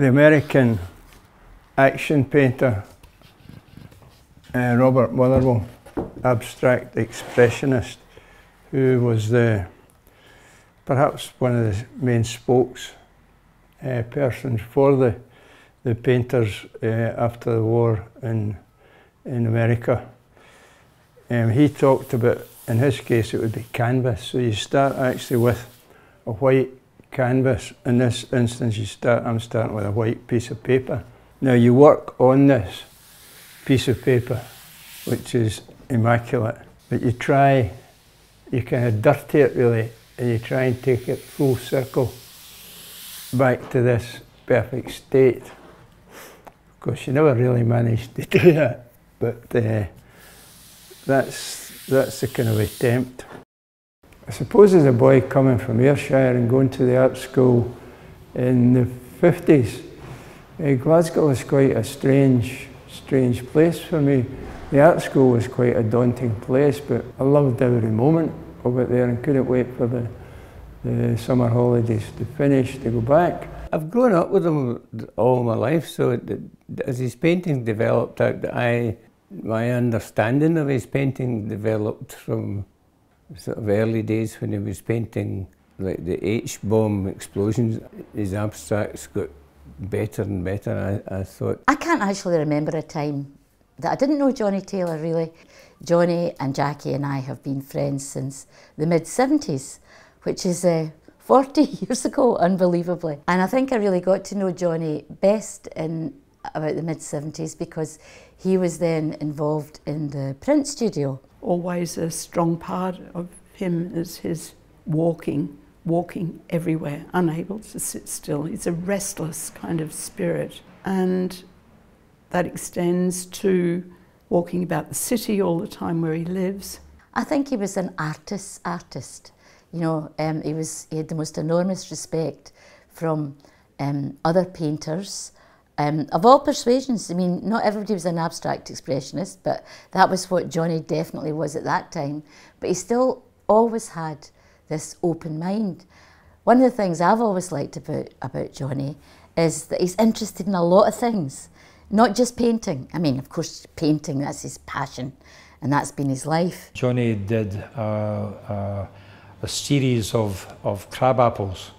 the American action painter uh, Robert Motherwell, abstract expressionist, who was the perhaps one of the main spokes uh, persons for the the painters uh, after the war in in America. Um, he talked about, in his case, it would be canvas. So you start actually with a white canvas. In this instance, you start. I'm starting with a white piece of paper. Now you work on this piece of paper, which is immaculate, but you try, you kind of dirty it really, and you try and take it full circle back to this perfect state. Of course, you never really managed to do that, but uh, that's, that's the kind of attempt. I suppose as a boy coming from Ayrshire and going to the art school in the 50s, uh, Glasgow was quite a strange, strange place for me. The art school was quite a daunting place, but I loved every moment of it there and couldn't wait for the, the summer holidays to finish to go back. I've grown up with him all my life, so as his painting developed, I, my understanding of his painting developed from sort of early days when he was painting like the H-bomb explosions. His abstracts got better and better, I, I thought. I can't actually remember a time that I didn't know Johnny Taylor really. Johnny and Jackie and I have been friends since the mid 70s, which is uh, 40 years ago, unbelievably. And I think I really got to know Johnny best in about the mid 70s because he was then involved in the print studio. Always a strong part of him is his walking, walking everywhere, unable to sit still. He's a restless kind of spirit. And that extends to walking about the city all the time where he lives. I think he was an artist's artist. You know, um, he, was, he had the most enormous respect from um, other painters um, of all persuasions. I mean, not everybody was an abstract expressionist, but that was what Johnny definitely was at that time. But he still always had this open mind. One of the things I've always liked about, about Johnny is that he's interested in a lot of things, not just painting. I mean, of course, painting, that's his passion, and that's been his life. Johnny did uh, uh, a series of, of crab apples,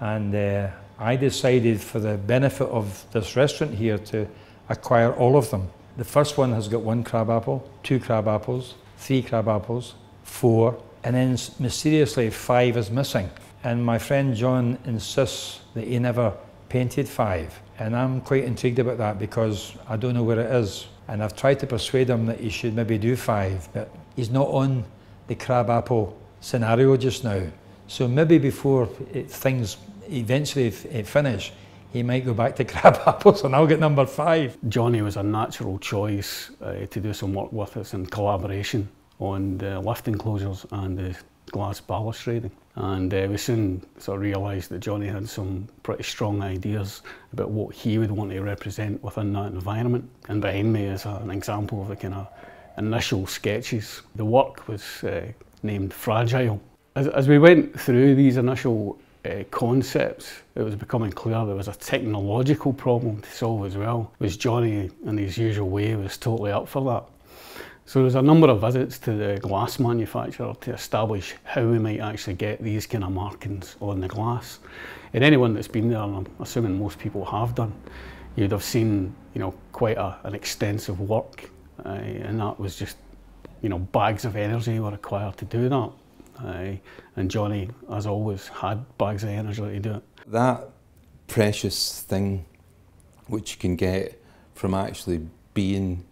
and uh, I decided for the benefit of this restaurant here to acquire all of them. The first one has got one crab apple, two crab apples, three crab apples, four, and then mysteriously five is missing. And my friend John insists that he never painted five. And I'm quite intrigued about that because I don't know where it is. And I've tried to persuade him that he should maybe do five, but he's not on the crab apple scenario just now. So maybe before it, things eventually if it finish, he might go back to crab apples and I'll get number five. Johnny was a natural choice uh, to do some work with us in collaboration on the lift enclosures and the glass balustrading. And uh, we soon sort of realised that Johnny had some pretty strong ideas about what he would want to represent within that environment. And behind me is an example of the kind of initial sketches. The work was uh, named Fragile. As, as we went through these initial uh, concepts, it was becoming clear there was a technological problem to solve as well. Was Johnny, in his usual way, was totally up for that. So there was a number of visits to the glass manufacturer to establish how we might actually get these kind of markings on the glass. And anyone that's been there, and I'm assuming most people have done, you'd have seen, you know, quite a, an extensive work, uh, and that was just, you know, bags of energy were required to do that. And Johnny, as always, had bags of energy to do it. That precious thing which you can get from actually being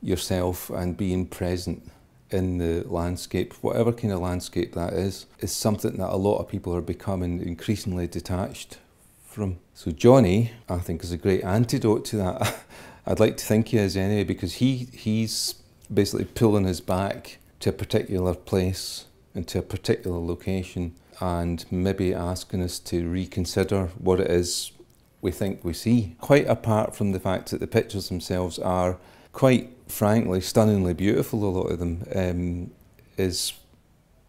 yourself and being present in the landscape, whatever kind of landscape that is, is something that a lot of people are becoming increasingly detached from. So Johnny, I think, is a great antidote to that. I'd like to think he is anyway, because he he's basically pulling his back to a particular place into a particular location and maybe asking us to reconsider what it is we think we see. Quite apart from the fact that the pictures themselves are quite frankly stunningly beautiful, a lot of them, um, is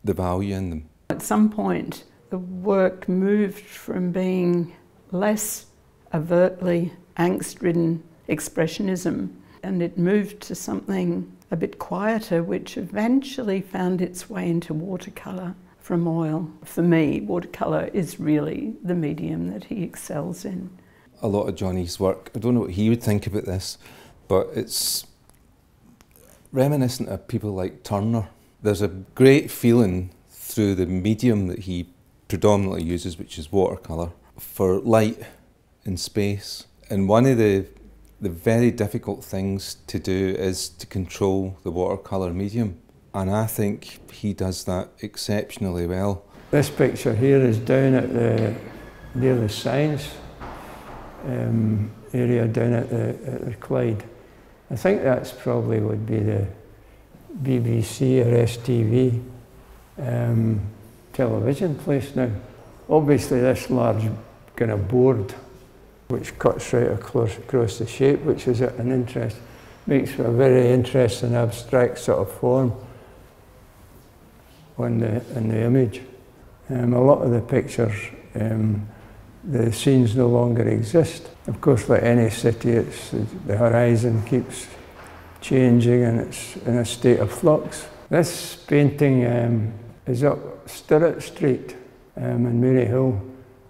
the value in them. At some point, the work moved from being less overtly angst ridden expressionism. And it moved to something a bit quieter, which eventually found its way into watercolour from oil. For me, watercolour is really the medium that he excels in. A lot of Johnny's work, I don't know what he would think about this, but it's reminiscent of people like Turner. There's a great feeling through the medium that he predominantly uses, which is watercolour, for light in space. And one of the the very difficult things to do is to control the watercolour medium. And I think he does that exceptionally well. This picture here is down at the near the science um, area down at the, at the Clyde. I think that's probably would be the BBC or STV um, television place now. Obviously this large kind of board which cuts right across, across the shape, which is an interest, makes for a very interesting abstract sort of form on the, in the image. Um, a lot of the pictures, um, the scenes no longer exist. Of course, like any city, it's, the horizon keeps changing and it's in a state of flux. This painting um, is up Stirrat Street um, in Maryhill.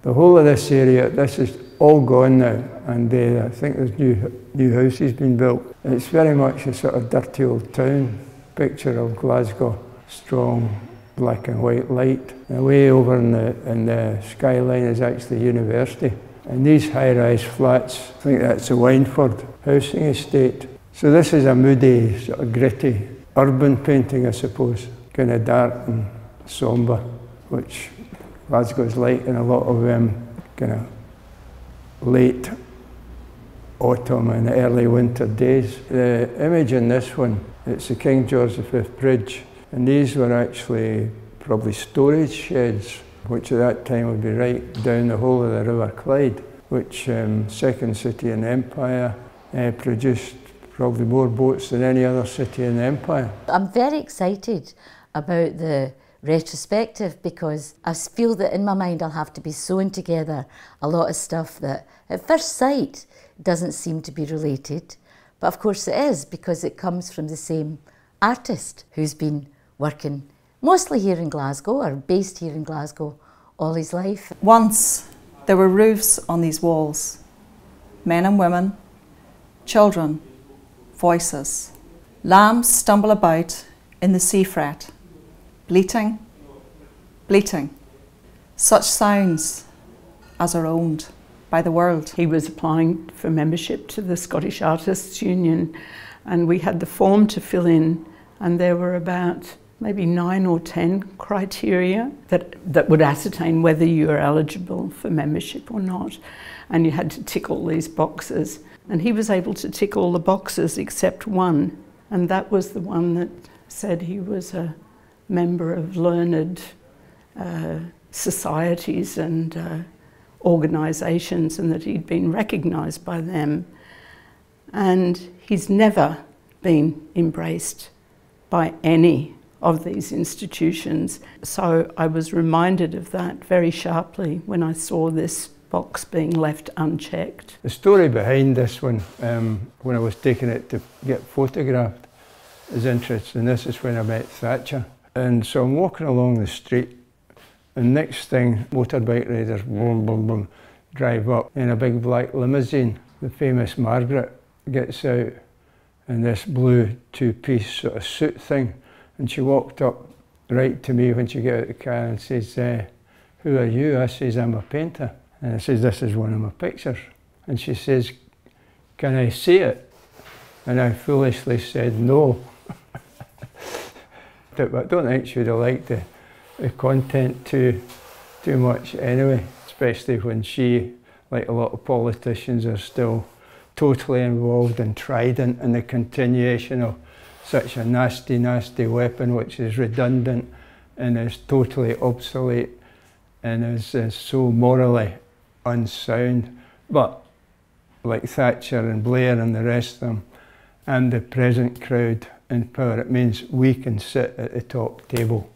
The whole of this area, this is all gone now, and uh, I think there's new, new houses being built. It's very much a sort of dirty old town picture of Glasgow, strong black and white light. And way over in the, in the skyline is actually university. And these high-rise flats, I think that's the Wyndford housing estate. So this is a moody, sort of gritty, urban painting, I suppose, kind of dark and sombre, which Glasgow's like in a lot of um, kind of late autumn and early winter days. The image in this one, it's the King George V Bridge, and these were actually probably storage sheds, which at that time would be right down the whole of the River Clyde, which um, second city in the empire uh, produced probably more boats than any other city in the empire. I'm very excited about the retrospective because I feel that in my mind I'll have to be sewing together a lot of stuff that at first sight doesn't seem to be related, but of course it is because it comes from the same artist who's been working mostly here in Glasgow or based here in Glasgow all his life. Once there were roofs on these walls, men and women, children, voices. Lambs stumble about in the sea fret bleating, bleating. Such sounds as are owned by the world. He was applying for membership to the Scottish Artists Union and we had the form to fill in and there were about maybe nine or ten criteria that, that would ascertain whether you are eligible for membership or not. And you had to tick all these boxes. And he was able to tick all the boxes except one. And that was the one that said he was a member of learned uh, societies and uh, organisations and that he'd been recognised by them. And he's never been embraced by any of these institutions. So I was reminded of that very sharply when I saw this box being left unchecked. The story behind this one, um, when I was taking it to get photographed, is interesting. This is when I met Thatcher. And so I'm walking along the street, and next thing, motorbike riders, boom, boom, boom, drive up in a big black limousine. The famous Margaret gets out in this blue two-piece sort of suit thing, and she walked up right to me when she got out of the car and says, uh, who are you? I says, I'm a painter. And I says, this is one of my pictures. And she says, can I see it? And I foolishly said, no it, but I don't think she would have liked the, the content too, too much anyway, especially when she, like a lot of politicians, are still totally involved in Trident and the continuation of such a nasty, nasty weapon which is redundant and is totally obsolete and is, is so morally unsound. But like Thatcher and Blair and the rest of them, and the present crowd in power. It means we can sit at the top table